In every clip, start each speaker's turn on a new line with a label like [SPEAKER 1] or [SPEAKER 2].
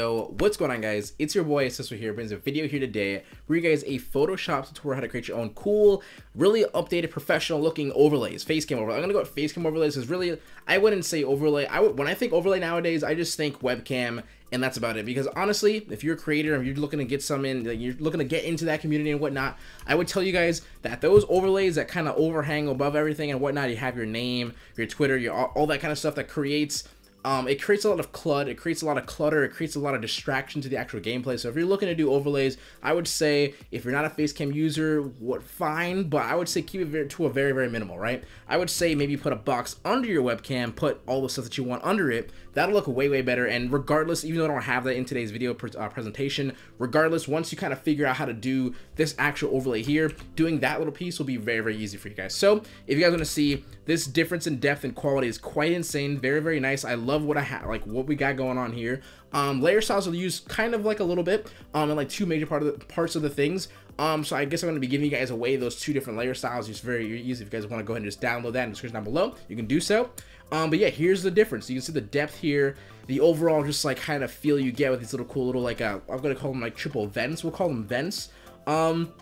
[SPEAKER 1] Yo, what's going on guys? It's your boy Seso here, brings a video here today where you guys a Photoshop tutorial how to create your own cool, really updated, professional looking overlays, face cam overlay. I'm gonna go with face cam overlays because really, I wouldn't say overlay. I would, when I think overlay nowadays, I just think webcam and that's about it because honestly if you're a creator and you're looking to get some in like you're looking to get into that community and whatnot i would tell you guys that those overlays that kind of overhang above everything and whatnot you have your name your twitter your all that kind of stuff that creates um, it creates a lot of clutter, it creates a lot of clutter, it creates a lot of distraction to the actual gameplay. So if you're looking to do overlays, I would say if you're not a facecam user, what fine, but I would say keep it to a very, very minimal, right? I would say maybe put a box under your webcam, put all the stuff that you want under it. That'll look way, way better. And regardless, even though I don't have that in today's video uh, presentation, regardless, once you kind of figure out how to do this actual overlay here, doing that little piece will be very, very easy for you guys. So if you guys want to see this difference in depth and quality is quite insane, very, very nice. I love love what I have, like what we got going on here. Um, layer styles are used kind of like a little bit, um, in like two major part of the parts of the things. Um, so I guess I'm going to be giving you guys away those two different layer styles. It's very easy if you guys want to go ahead and just download that in the description down below. You can do so. Um, but yeah, here's the difference. You can see the depth here, the overall just like kind of feel you get with these little cool little like uh, I'm going to call them like triple vents. We'll call them vents. Um,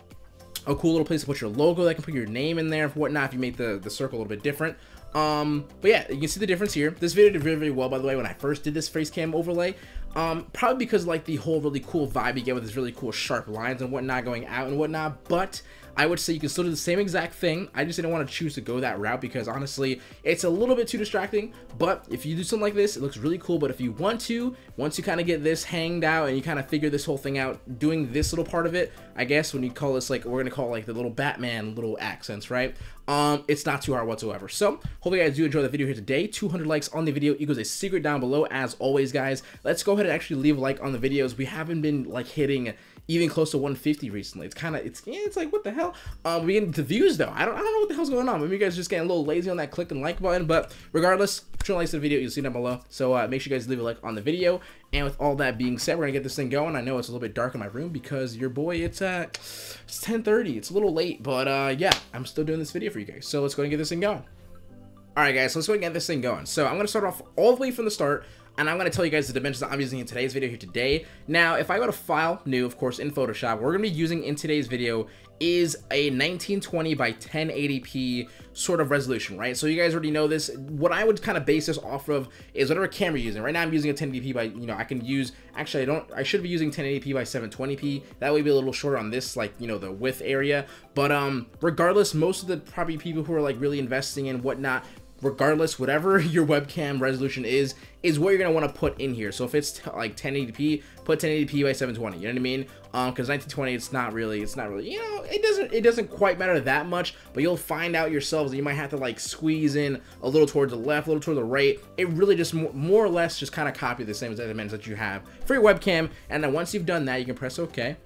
[SPEAKER 1] a cool little place to put your logo that can put your name in there and whatnot if you make the, the circle a little bit different. Um, but yeah, you can see the difference here. This video did very, very well, by the way, when I first did this face cam overlay. Um, probably because like the whole really cool vibe you get with this really cool sharp lines and whatnot going out and whatnot, but I would say you can still do the same exact thing. I just didn't want to choose to go that route because honestly, it's a little bit too distracting. But if you do something like this, it looks really cool. But if you want to, once you kind of get this hanged out and you kind of figure this whole thing out, doing this little part of it, I guess when you call this like, we're going to call like the little Batman little accents, right? Um, it's not too hard whatsoever. So, hope you guys do enjoy the video here today. 200 likes on the video equals a secret down below. As always, guys, let's go ahead and actually leave a like on the videos. We haven't been like hitting even close to 150 recently. It's kind of it's yeah, it's like what the hell. Um, we getting to views though. I don't I don't know what the hell's going on. Maybe you guys just getting a little lazy on that click and like button. But regardless, sure likes the video. You'll see down below. So uh, make sure you guys leave a like on the video. And with all that being said, we're gonna get this thing going. I know it's a little bit dark in my room because your boy it's at it's 10:30. It's a little late, but uh, yeah, I'm still doing this video for you guys. So let's go and get this thing going. Alright guys, so let's go and get this thing going. So I'm going to start off all the way from the start and I'm going to tell you guys the dimensions that I'm using in today's video here today. Now, if I go to File, New, of course, in Photoshop, we're going to be using in today's video is a 1920 by 1080p sort of resolution, right? So you guys already know this. What I would kind of base this off of is whatever camera you're using. Right now I'm using a 1080p by, you know, I can use, actually I don't, I should be using 1080p by 720p. That way be a little shorter on this, like, you know, the width area. But um, regardless, most of the probably people who are like really investing in whatnot, regardless, whatever your webcam resolution is, is what you're going to want to put in here. So if it's like 1080p, put 1080p by 720, you know what I mean? Um, cause 1920, it's not really, it's not really, you know, it doesn't, it doesn't quite matter that much, but you'll find out yourselves that you might have to like squeeze in a little towards the left, a little towards the right. It really just more, more or less just kind of copy the same as the dimensions that you have for your webcam. And then once you've done that, you can press okay.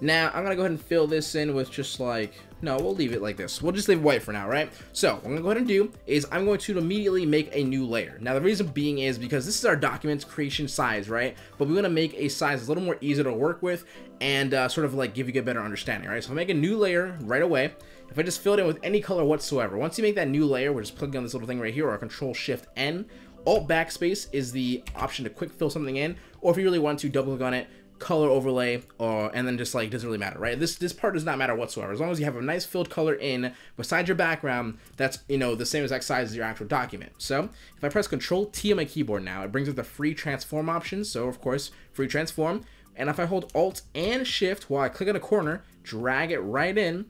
[SPEAKER 1] Now, I'm going to go ahead and fill this in with just like, no, we'll leave it like this. We'll just leave white for now, right? So, what I'm going to go ahead and do is I'm going to immediately make a new layer. Now, the reason being is because this is our document's creation size, right? But we want to make a size a little more easier to work with and uh, sort of like give you a better understanding, right? So, I'll make a new layer right away. If I just fill it in with any color whatsoever, once you make that new layer, we're just clicking on this little thing right here, or Control Shift N. Alt backspace is the option to quick fill something in, or if you really want to, double click on it, color overlay or and then just like doesn't really matter right? This this part does not matter whatsoever. As long as you have a nice filled color in beside your background that's you know the same exact size as your actual document. So if i press control t on my keyboard now it brings up the free transform option so of course free transform. And if i hold alt and shift while i click on a corner drag it right in.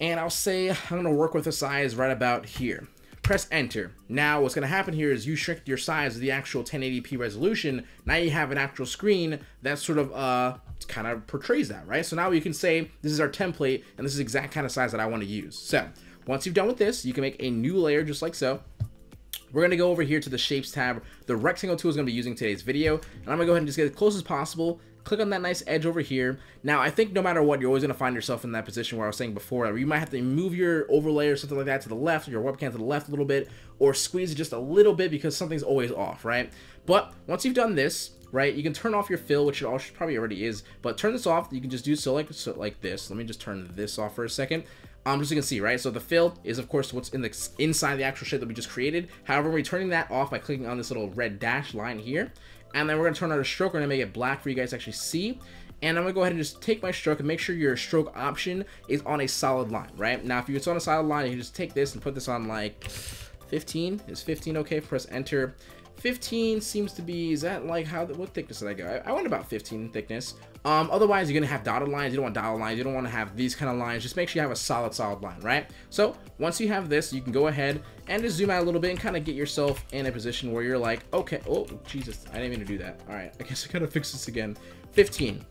[SPEAKER 1] And i'll say i'm going to work with a size right about here press enter. Now what's going to happen here is you shrink your size of the actual 1080p resolution. Now you have an actual screen that sort of uh, kind of portrays that, right? So now you can say this is our template and this is exact kind of size that I want to use. So once you've done with this, you can make a new layer just like so. We're going to go over here to the Shapes tab. The rectangle tool is going to be using today's video. And I'm to go ahead and just get as close as possible click on that nice edge over here. Now, I think no matter what, you're always going to find yourself in that position where I was saying before, you might have to move your overlay or something like that to the left, your webcam to the left a little bit, or squeeze it just a little bit because something's always off, right? But once you've done this, right, you can turn off your fill, which it all probably already is, but turn this off, you can just do so like, so like this. Let me just turn this off for a second. Um, just so you can see, right? So the fill is, of course, what's in the inside the actual shape that we just created. However, we're turning that off by clicking on this little red dash line here. And then we're gonna turn on a stroke, we're gonna make it black for you guys to actually see. And I'm gonna go ahead and just take my stroke and make sure your stroke option is on a solid line, right? Now, if it's on a solid line, you just take this and put this on like 15. Is 15 okay? Press enter. 15 seems to be, is that like how, what thickness did I go? I, I went about 15 thickness. Um, otherwise, you're gonna have dotted lines. You don't want dotted lines. You don't want to have these kind of lines. Just make sure you have a solid, solid line, right? So once you have this, you can go ahead and just zoom out a little bit and kind of get yourself in a position where you're like, okay, oh, Jesus, I didn't mean to do that. All right, I guess I gotta fix this again. 15.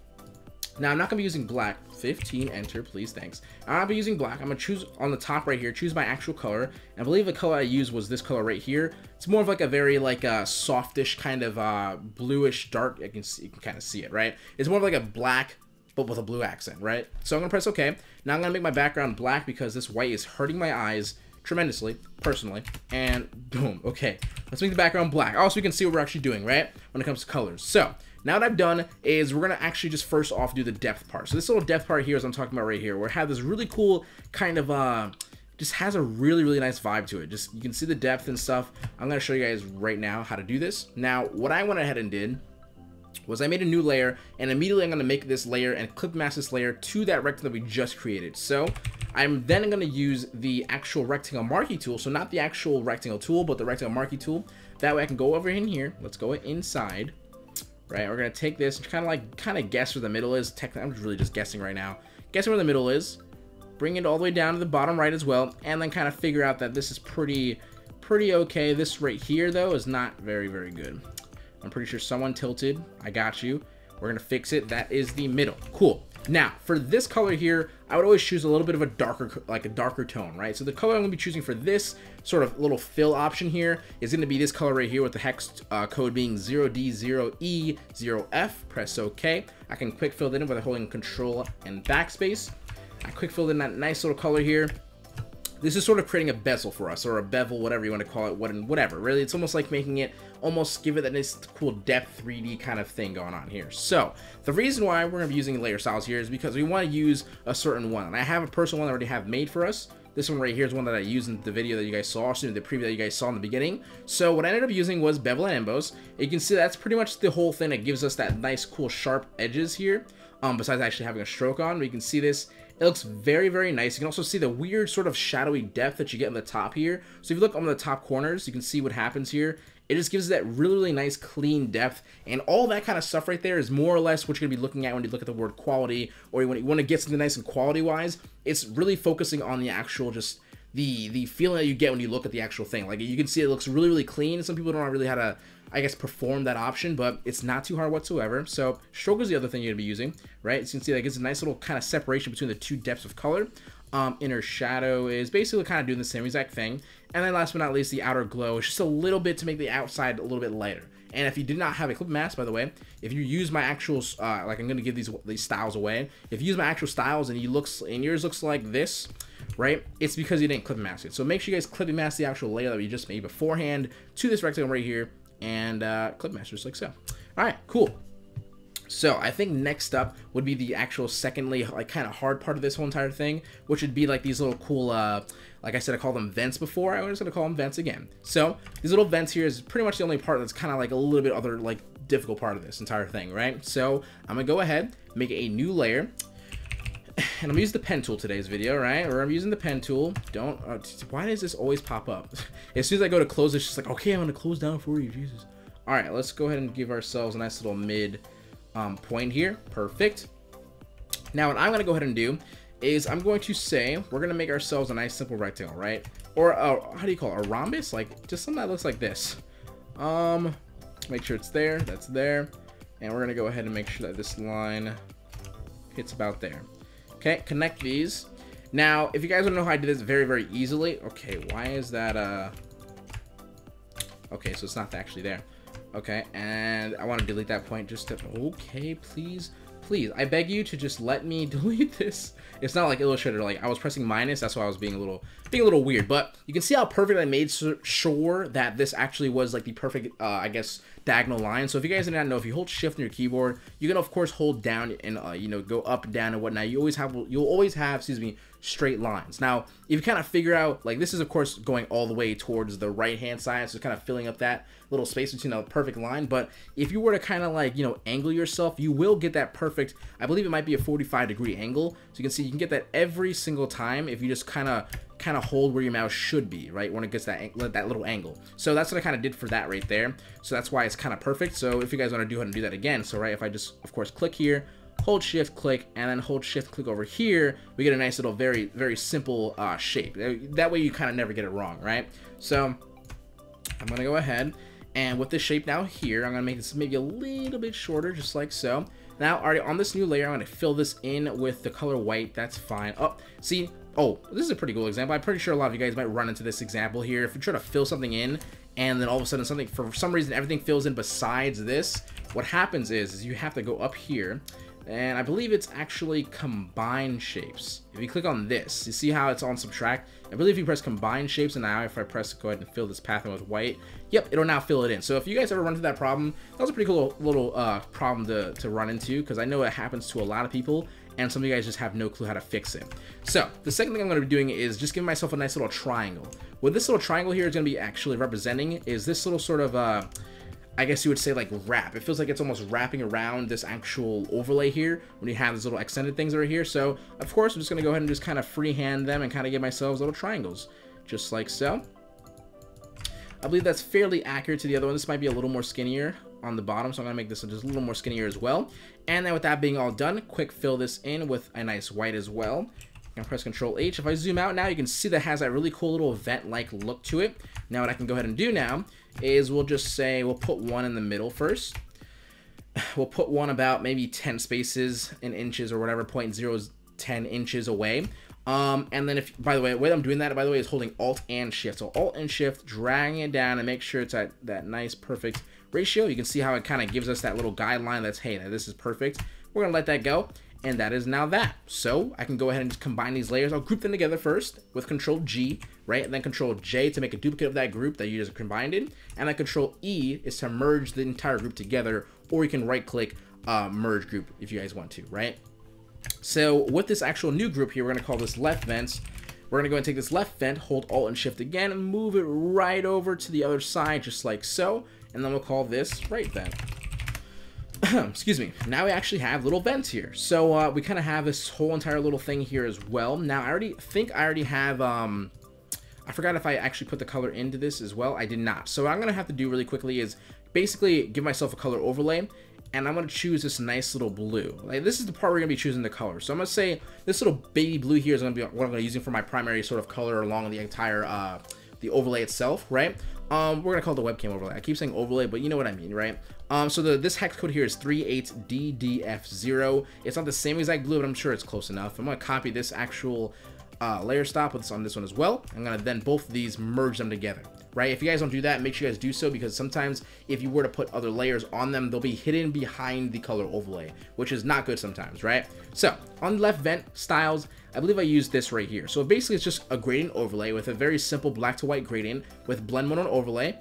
[SPEAKER 1] Now, I'm not going to be using black. 15, enter, please, thanks. I'm going to be using black. I'm going to choose on the top right here, choose my actual color. And I believe the color I used was this color right here. It's more of like a very like a uh, softish kind of uh, bluish dark. I can see, you can kind of see it, right? It's more of like a black but with a blue accent, right? So I'm to press OK. Now I'm to make my background black because this white is hurting my eyes tremendously, personally. And boom, okay. Let's make the background black. Also, we can see what we're actually doing, right? When it comes to colors. So, now what I've done is we're to actually just first off do the depth part. So this little depth part here is I'm talking about right here, where I have this really cool kind of, uh, just has a really, really nice vibe to it. Just, you can see the depth and stuff. I'm going to show you guys right now how to do this. Now, what I went ahead and did was I made a new layer and immediately I'm going to make this layer and clip mask this layer to that rectangle that we just created. So I'm then going to use the actual rectangle marquee tool. So not the actual rectangle tool, but the rectangle marquee tool. That way I can go over in here. Let's go inside right? We're gonna take this and kind of like kind of guess where the middle is. Technically, I'm really just guessing right now. Guessing where the middle is. Bring it all the way down to the bottom right as well, and then kind of figure out that this is pretty, pretty okay. This right here though is not very, very good. I'm pretty sure someone tilted. I got you. We're gonna fix it. That is the middle. Cool. Now, for this color here, I would always choose a little bit of a darker, like a darker tone, right? So the color I'm to be choosing for this sort of little fill option here is to be this color right here with the hex uh, code being 0D0E0F. Press OK. I can quick fill that in by holding Control and Backspace. I quick filled in that nice little color here. This is sort of creating a bezel for us, or a bevel, whatever you want to call it, What, whatever. Really, it's almost like making it, almost give it that nice, cool depth 3D kind of thing going on here. So, the reason why we're going to be using layer styles here is because we want to use a certain one. And I have a personal one I already have made for us. This one right here is one that I used in the video that you guys saw, in the preview that you guys saw in the beginning. So what I ended up using was bevel and emboss. You can see that's pretty much the whole thing that gives us that nice, cool, sharp edges here. Um, besides actually having a stroke on, we can see this it looks very, very nice. You can also see the weird sort of shadowy depth that you get in the top here. So if you look on the top corners, you can see what happens here. It just gives that really, really nice clean depth. And all that kind of stuff right there is more or less what you're going to be looking at when you look at the word quality or when you want to get something nice and quality-wise. It's really focusing on the actual just the the feeling that you get when you look at the actual thing. Like you can see it looks really, really clean. Some people don't know really how to I guess, perform that option, but it's not too hard whatsoever. So stroke is the other thing you're gonna be using, right? You can see, like it's a nice little kind of separation between the two depths of color. Um, inner shadow is basically kind of doing the same exact thing. And then last but not least, the outer glow is just a little bit to make the outside a little bit lighter. And if you did not have a clip mask, by the way, if you use my actual, uh, like I'm gonna give these these styles away. If you use my actual styles and you looks and yours looks like this, right? It's because you didn't clip mask it. So make sure you guys clip mask the actual layer that we just made beforehand to this rectangle right here and uh, clip masters like so. All right, cool. So I think next up would be the actual secondly like kind of hard part of this whole entire thing, which would be like these little cool, uh, like I said, I called them vents before. I'm just gonna call them vents again. So these little vents here is pretty much the only part that's kind of like a little bit other like difficult part of this entire thing, right? So I'm gonna go ahead, make a new layer, and I'm using the pen tool today's video, right? Or I'm using the pen tool. Don't, uh, why does this always pop up? as soon as I go to close, it's just like, okay, I'm gonna close down for you, Jesus. All right, let's go ahead and give ourselves a nice little mid um, point here. Perfect. Now, what I'm gonna go ahead and do is I'm going to say, we're gonna make ourselves a nice simple rectangle, right? Or, uh, how do you call it? A rhombus? Like, just something that looks like this. Um, make sure it's there, that's there. And we're gonna go ahead and make sure that this line hits about there. Okay, connect these. Now, if you guys want to know how I did this very, very easily. Okay, why is that, uh... Okay, so it's not actually there. Okay, and I want to delete that point just to... Okay, please. Please, I beg you to just let me delete this. It's not like Illustrator, like I was pressing minus, that's why I was being a little being a little weird. But you can see how perfect I made sure that this actually was like the perfect, uh, I guess, diagonal line. So if you guys did not know, if you hold shift on your keyboard, you can of course hold down and uh, you know go up, down, and whatnot. You always have you'll always have excuse me straight lines. Now if you kind of figure out like this is of course going all the way towards the right hand side, so it's kind of filling up that little space between a perfect line. But if you were to kind of like you know angle yourself, you will get that perfect. I believe it might be a 45 degree angle. So you can see you can get that every single time if you just kind of kind of hold where your mouse should be, right? When it gets that that little angle. So that's what I kind of did for that right there. So that's why it's kind of perfect. So if you guys want to do ahead and do that again, so right, if I just, of course, click here, hold shift click and then hold shift click over here we get a nice little very very simple uh, shape that way you kind of never get it wrong right so I'm gonna go ahead and with this shape now here I'm gonna make this maybe a little bit shorter just like so now already on this new layer I'm gonna fill this in with the color white that's fine oh see Oh, this is a pretty cool example. I'm pretty sure a lot of you guys might run into this example here. If you try to fill something in, and then all of a sudden something, for some reason, everything fills in besides this, what happens is, is you have to go up here, and I believe it's actually combine shapes. If you click on this, you see how it's on subtract? I believe if you press combine shapes, and now if I press go ahead and fill this path in with white, yep, it'll now fill it in. So if you guys ever run into that problem, that was a pretty cool little uh, problem to, to run into, because I know it happens to a lot of people, and some of you guys just have no clue how to fix it. So the second thing I'm going to be doing is just giving myself a nice little triangle. What this little triangle here is going to be actually representing is this little sort of, uh, I guess you would say like wrap. It feels like it's almost wrapping around this actual overlay here when you have these little extended things over here. So of course I'm just to go ahead and just kind of freehand them and kind of give myself little triangles, just like so. I believe that's fairly accurate to the other one. This might be a little more skinnier on the bottom, so I'm to make this just a little more skinnier as well. And then with that being all done, quick fill this in with a nice white as well. And press Control H. If I zoom out now, you can see that has that really cool little vent-like look to it. Now what I can go ahead and do now is we'll just say we'll put one in the middle first. We'll put one about maybe 10 spaces in inches or whatever, 0.0 10 inches away. Um, and then if, by the way, the way I'm doing that, by the way, is holding Alt and Shift. So Alt and Shift, dragging it down and make sure it's at that nice, perfect ratio. You can see how it kind of gives us that little guideline that's, hey, now. this is perfect. We're going to let that go. And that is now that. So I can go ahead and just combine these layers. I'll group them together first with Control G, right? And then Control J to make a duplicate of that group that you just combined in. And then Control E is to merge the entire group together. Or you can right click uh, merge group if you guys want to, right? So with this actual new group here, we're going to call this left vents. We're going to go and take this left vent, hold Alt and Shift again, and move it right over to the other side, just like so and then we'll call this right vent. Excuse me. Now we actually have little vents here. So uh, we kind of have this whole entire little thing here as well. Now I already think I already have, um, I forgot if I actually put the color into this as well. I did not. So I'm going to have to do really quickly is basically give myself a color overlay and I'm going to choose this nice little blue. Like This is the part we're going to be choosing the color. So I'm going to say this little baby blue here is going to be what I'm going to be using for my primary sort of color along the entire, uh, the overlay itself, right? Um, we're gonna call it the webcam overlay. I keep saying overlay, but you know what I mean, right? Um, so the this hex code here is 38DDF0. It's not the same exact blue, but I'm sure it's close enough. I'm gonna copy this actual uh, layer stop on this one as well. I'm gonna then both of these merge them together, right? If you guys don't do that, make sure you guys do so because sometimes if you were to put other layers on them, they'll be hidden behind the color overlay, which is not good sometimes, right? So on the left vent styles, I believe I used this right here. So basically it's just a gradient overlay with a very simple black to white gradient with blend mode on overlay.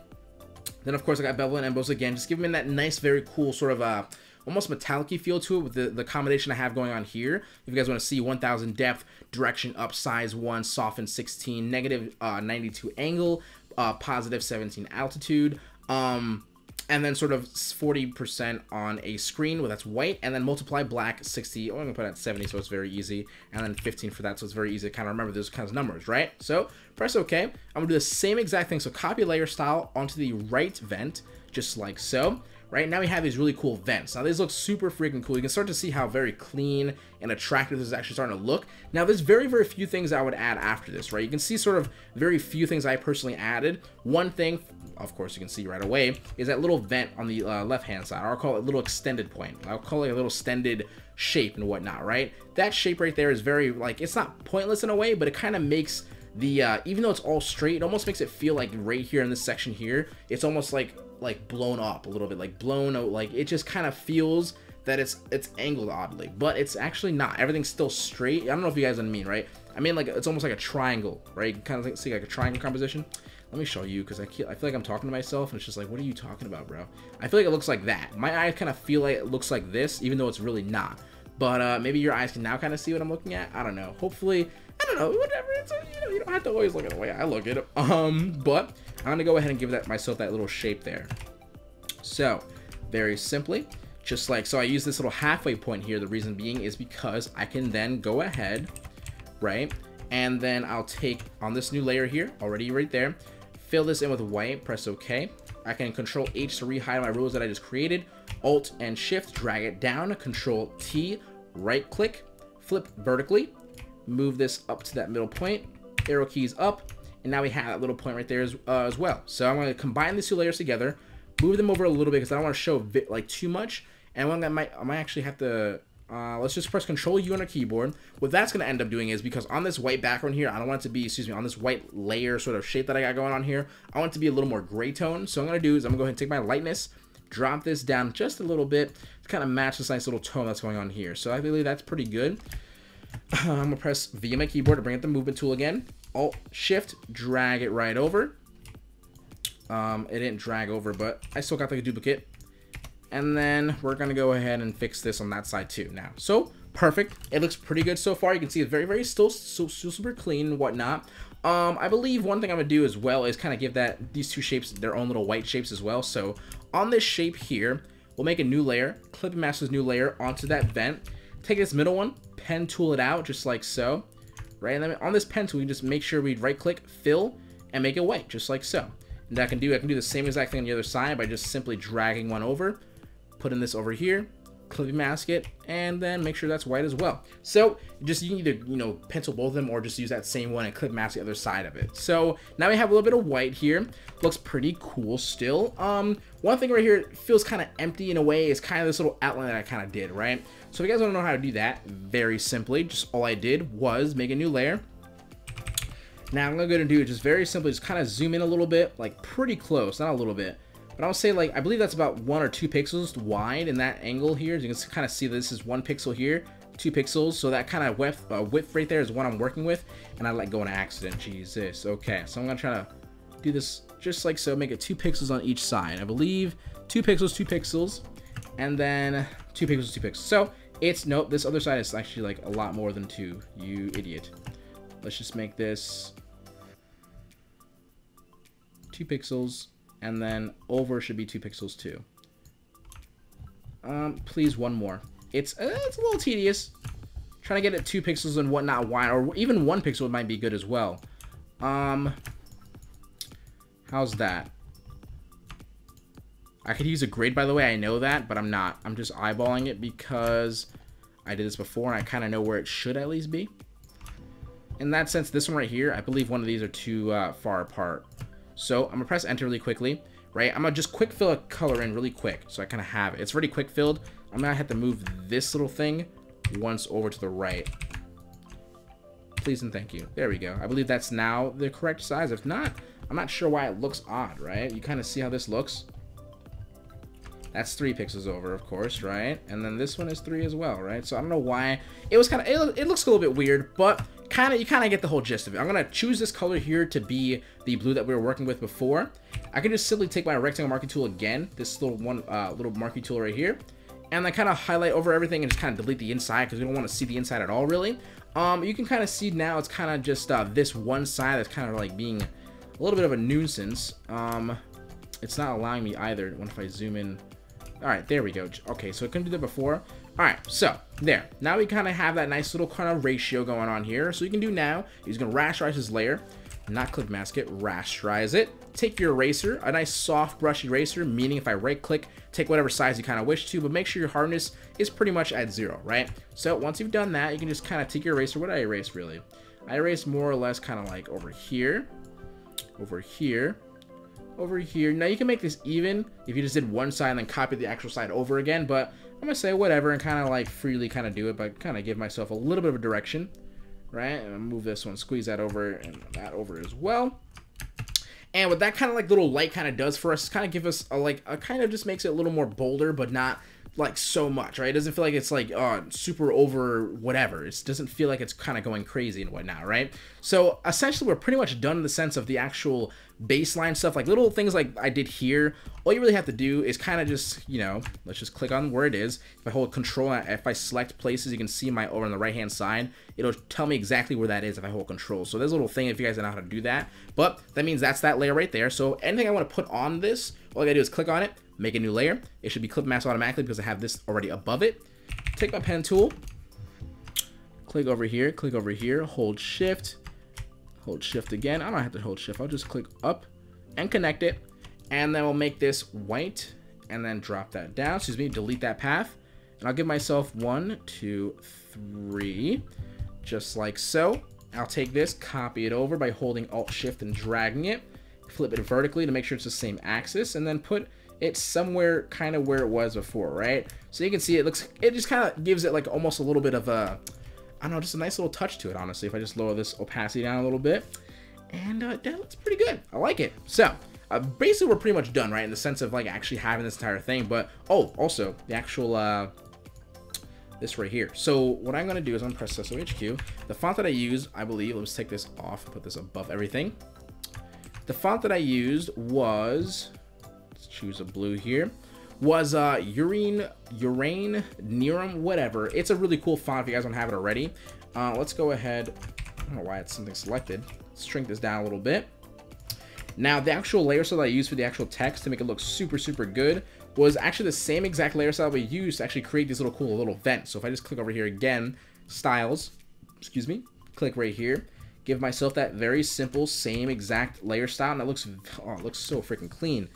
[SPEAKER 1] Then of course I got bevel and emboss again, just giving me that nice, very cool sort of uh, almost metallic feel to it with the, the combination I have going on here. If you guys want to see 1000 depth, direction up, size 1, soften 16, negative, uh, 92 angle, uh, positive 17 altitude. Um, and then sort of 40% on a screen where that's white, and then multiply black 60. Oh, I'm gonna put it at 70, so it's very easy, and then 15 for that, so it's very easy to kind of remember those kinds of numbers, right? So press OK. I'm gonna do the same exact thing. So copy layer style onto the right vent, just like so. Right now we have these really cool vents. Now these look super freaking cool. You can start to see how very clean and attractive this is actually starting to look. Now there's very, very few things I would add after this, right? You can see sort of very few things I personally added. One thing of course you can see right away, is that little vent on the uh, left-hand side. I'll call it a little extended point. I'll call it a little extended shape and whatnot, right? That shape right there is very, like, it's not pointless in a way, but it kind of makes the, uh, even though it's all straight, it almost makes it feel like right here in this section here, it's almost like, like blown up a little bit, like blown out, like it just kind of feels that it's it's angled oddly, but it's actually not. Everything's still straight. I don't know if you guys what I mean, right? I mean like it's almost like a triangle, right? You kind of see like a triangle composition let me show you because I, I feel like I'm talking to myself and it's just like, what are you talking about, bro? I feel like it looks like that. My eyes kind of feel like it looks like this, even though it's really not. But uh, maybe your eyes can now kind of see what I'm looking at. I don't know. Hopefully, I don't know. Whatever. It's a, you know, you don't have to always look at the way I look at it. Um, but I'm gonna go ahead and give that myself that little shape there. So, very simply, just like so, I use this little halfway point here. The reason being is because I can then go ahead, right, and then I'll take on this new layer here, already right there, fill this in with white. Press OK. I can Control H to rehide my rules that I just created. Alt and Shift, drag it down. Control T, right click, flip vertically, move this up to that middle point, arrow keys up, and now we have that little point right there as, uh, as well. So I'm going to combine these two layers together, move them over a little bit because I don't want to show like too much, and one that might I might actually have to uh, let's just press Control U on our keyboard. What that's going to end up doing is because on this white background here, I don't want it to be, excuse me, on this white layer sort of shape that I got going on here, I want it to be a little more gray tone. So I'm going to do is I'm going to go ahead and take my lightness, drop this down just a little bit to kind of match this nice little tone that's going on here. So I believe that's pretty good. I'm to press V on my keyboard to bring up the movement tool again. Alt, Shift, drag it right over. Um, it didn't drag over, but I still got like a duplicate. And then we're to go ahead and fix this on that side too now. So perfect. It looks pretty good so far. You can see it's very, very still, so, still super clean and whatnot. Um, I believe one thing I'm to do as well is kind of give that these two shapes their own little white shapes as well. So on this shape here, we'll make a new layer, clip and this new layer onto that vent. Take this middle one, pen tool it out just like so. Right, and then on this pen tool, we just make sure we right click, fill, and make it white, just like so. And I can do, I can do the same exact thing on the other side by just simply dragging one over, putting this over here, clipping mask it, and then make sure that's white as well. So just you can either, you know, pencil both of them or just use that same one and clip mask the other side of it. So now we have a little bit of white here. Looks pretty cool still. Um, one thing right here feels kind of empty in a way is kind of this little outline that I kind of did, right? So if you guys want to know how to do that, very simply, just all I did was make a new layer. Now I'm going to go and do it just very simply, just kind of zoom in a little bit, like pretty close, not a little bit. But I'll say like, I believe that's about one or two pixels wide in that angle here. You can kind of see this is one pixel here, two pixels. So that kind of width, uh, width right there is what I'm working with. And I let go an accident, Jesus. Okay, so I'm gonna try to do this just like so, make it two pixels on each side. I believe two pixels, two pixels, and then two pixels, two pixels. So it's, nope, this other side is actually like a lot more than two, you idiot. Let's just make this two pixels, and then over should be two pixels too. Um, please one more. It's uh, it's a little tedious. Trying to get it two pixels and whatnot wide, or even one pixel might be good as well. Um, how's that? I could use a grid, by the way. I know that, but I'm not. I'm just eyeballing it because I did this before, and I kind of know where it should at least be. In that sense, this one right here, I believe one of these are too uh, far apart. So I'm gonna press enter really quickly, right? I'm gonna just quick fill a color in really quick so I kind of have it. It's already quick filled. I'm gonna have to move this little thing once over to the right. Please and thank you. There we go. I believe that's now the correct size. If not, I'm not sure why it looks odd, right? You kind of see how this looks. That's three pixels over, of course, right? And then this one is three as well, right? So I don't know why. It was kind of, it, it looks a little bit weird, but kind of you kind of get the whole gist of it. I'm going to choose this color here to be the blue that we were working with before. I can just simply take my rectangle marquee tool again, this little one uh, little marquee tool right here, and then kind of highlight over everything and just kind of delete the inside because we don't want to see the inside at all really. Um, you can kind of see now it's kind of just uh, this one side that's kind of like being a little bit of a nuisance. Um, it's not allowing me either. What if I zoom in? All right, there we go. Okay, so I couldn't do that before. All right, so there. Now we kind of have that nice little kind of ratio going on here. So you can do now, he's going to rasterize his layer, not clip mask it, rasterize it. Take your eraser, a nice soft brush eraser, meaning if I right click, take whatever size you kind of wish to, but make sure your hardness is pretty much at zero, right? So once you've done that, you can just kind of take your eraser. What I erase really? I erased more or less kind of like over here, over here, over here. Now you can make this even if you just did one side and then copy the actual side over again, but I'm gonna say whatever and kind of like freely kind of do it, but kind of give myself a little bit of a direction, right? And move this one, squeeze that over and that over as well. And what that kind of like little light kind of does for us kind of give us a like a kind of just makes it a little more bolder, but not like so much, right? It doesn't feel like it's like uh, super over whatever. It doesn't feel like it's kind of going crazy and whatnot, right? So essentially, we're pretty much done in the sense of the actual baseline stuff, like little things like I did here. All you really have to do is kind of just, you know, let's just click on where it is. If I hold control, if I select places, you can see my over on the right hand side. It'll tell me exactly where that is if I hold control. So there's a little thing if you guys don't know how to do that. But that means that's that layer right there. So anything I want to put on this, all I gotta do is click on it, make a new layer. It should be clip mask automatically because I have this already above it. Take my pen tool, click over here, click over here, hold shift, hold shift again. I don't have to hold shift. I'll just click up and connect it. And then we'll make this white and then drop that down. Excuse me, delete that path. And I'll give myself one, two, three, just like so. I'll take this, copy it over by holding Alt Shift and dragging it, flip it vertically to make sure it's the same axis, and then put it somewhere kind of where it was before, right? So you can see it looks, it just kind of gives it like almost a little bit of a, I don't know, just a nice little touch to it, honestly. If I just lower this opacity down a little bit. And uh, that looks pretty good. I like it. So, uh, basically we're pretty much done, right? In the sense of like actually having this entire thing. But, oh, also, the actual, uh, this right here. So what I'm going to do is I'm going to press SOHQ. The font that I use, I believe, let's take this off, and put this above everything. The font that I used was, let's choose a blue here, was uh, Urine, Urane, Nerum, whatever. It's a really cool font if you guys don't have it already. Uh, let's go ahead, I don't know why it's something selected. Let's shrink this down a little bit. Now, the actual layer style I used for the actual text to make it look super, super good was actually the same exact layer style we used to actually create these little cool little vents. So if I just click over here again, styles, excuse me, click right here, give myself that very simple, same exact layer style, and it looks, oh, it looks so freaking clean.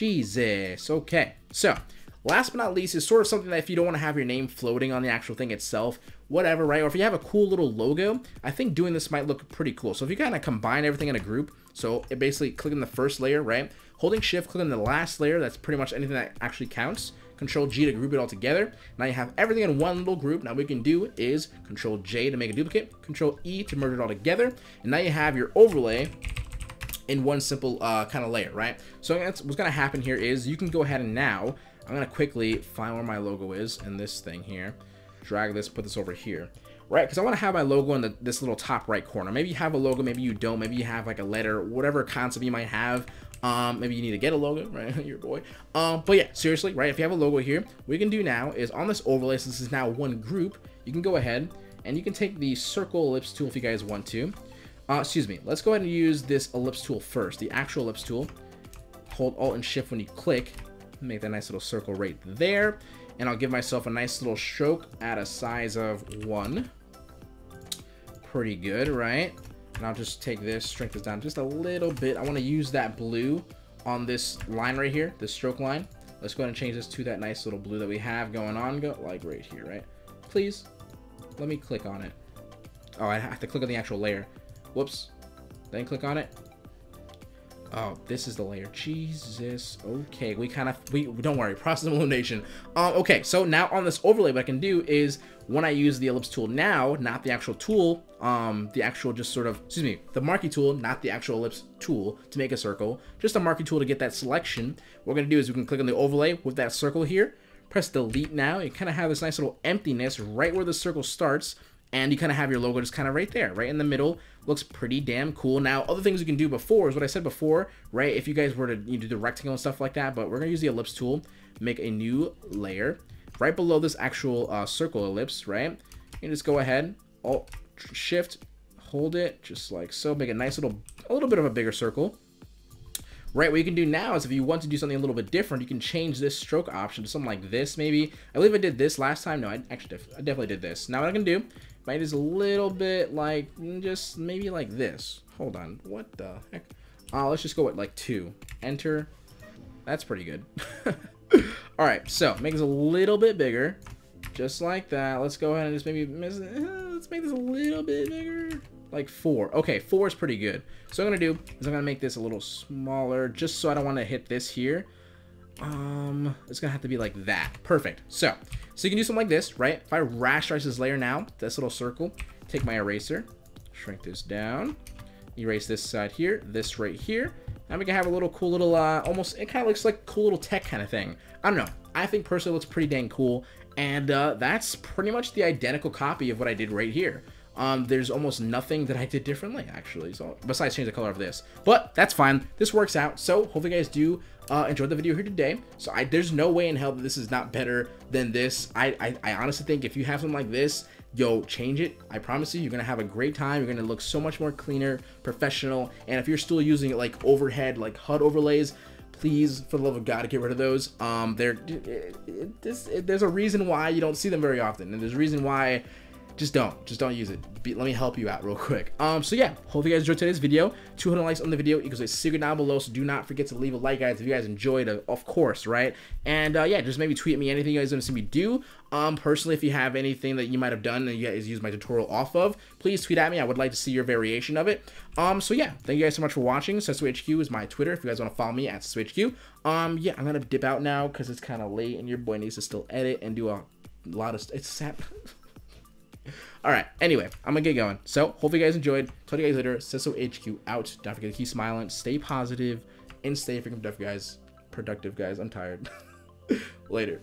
[SPEAKER 1] Jesus. Okay. So, last but not least is sort of something that if you don't want to have your name floating on the actual thing itself, whatever, right? Or if you have a cool little logo, I think doing this might look pretty cool. So if you kind of combine everything in a group, so it basically click on the first layer, right? Holding shift, click on the last layer, that's pretty much anything that actually counts. Control G to group it all together. Now you have everything in one little group. Now what we can do is Control J to make a duplicate, Control E to merge it all together, and now you have your overlay in one simple uh, kind of layer, right? So that's what's to happen here is you can go ahead and now, I'm to quickly find where my logo is in this thing here. Drag this, put this over here. Right, because I want to have my logo in the, this little top right corner. Maybe you have a logo, maybe you don't. Maybe you have like a letter, whatever concept you might have. Um, maybe you need to get a logo, right? Your boy. Um, but yeah, seriously, right? If you have a logo here, what you can do now is on this overlay, since this is now one group, you can go ahead and you can take the circle ellipse tool if you guys want to. Uh, excuse me. Let's go ahead and use this ellipse tool first, the actual ellipse tool. Hold Alt and Shift when you click. Make that nice little circle right there. And I'll give myself a nice little stroke at a size of one. Pretty good, right? And I'll just take this, shrink this down just a little bit. I want to use that blue on this line right here, this stroke line. Let's go ahead and change this to that nice little blue that we have going on, go like right here, right? Please, let me click on it. Oh, I have to click on the actual layer. Whoops. Then click on it. Oh, this is the layer. Jesus. Okay, we kind of we don't worry. Process elimination. Um, okay, so now on this overlay, what I can do is when I use the ellipse tool now, not the actual tool, um, the actual just sort of excuse me, the marquee tool, not the actual ellipse tool to make a circle, just a marquee tool to get that selection. What we're gonna do is we can click on the overlay with that circle here. Press delete now. You kind of have this nice little emptiness right where the circle starts and you kind of have your logo just kind of right there, right in the middle. Looks pretty damn cool. Now, other things you can do before is what I said before, right? If you guys were to you do the rectangle and stuff like that, but we're to use the ellipse tool, make a new layer right below this actual uh, circle ellipse, right? You just go ahead, Alt, Shift, hold it just like so, make a nice little, a little bit of a bigger circle. Right, what you can do now is if you want to do something a little bit different, you can change this stroke option to something like this, maybe. I believe I did this last time. No, I actually def I definitely did this. Now what I can do might is a little bit like, just maybe like this. Hold on, what the heck? Uh, let's just go with like two. Enter. That's pretty good. All right, so make this a little bit bigger, just like that. Let's go ahead and just maybe let's make this a little bit bigger, like four. Okay, four is pretty good. So I'm gonna do is I'm gonna make this a little smaller, just so I don't want to hit this here. Um, it's gonna have to be like that. Perfect. So, so you can do something like this, right? If I rasterize this layer now, this little circle, take my eraser, shrink this down, erase this side here, this right here. Now we can have a little cool little, uh, almost, it kind of looks like cool little tech kind of thing. I don't know. I think personally looks pretty dang cool. And uh, that's pretty much the identical copy of what I did right here. Um, there's almost nothing that I did differently, actually, so besides change the color of this. But that's fine. This works out. So hopefully you guys do uh, enjoy the video here today. So I, there's no way in hell that this is not better than this. I, I, I honestly think if you have something like this, yo, change it. I promise you, you're gonna have a great time. You're gonna look so much more cleaner, professional. And if you're still using it like overhead, like HUD overlays, please, for the love of God, get rid of those. Um, they're, it, it, it, there's a reason why you don't see them very often, and there's a reason why just don't just don't use it. Be, let me help you out real quick. Um so yeah hope you guys enjoyed today's video. 200 likes on the video equals a secret down below so do not forget to leave a like guys if you guys enjoyed it of course right? And uh, yeah just maybe tweet me anything you guys want to see me do. Um personally if you have anything that you might have done and you guys use my tutorial off of please tweet at me. I would like to see your variation of it. Um so yeah thank you guys so much for watching. HQ is my twitter if you guys want to follow me at HQ. um yeah i'm gonna dip out now because it's kind of late and your boy needs to still edit and do a lot of it's sad All right. Anyway, I'm gonna get going. So hopefully you guys enjoyed. Talk to you guys later. Seso HQ out. Don't forget to keep smiling, stay positive, and stay freaking productive, guys. Productive, guys. I'm tired. later.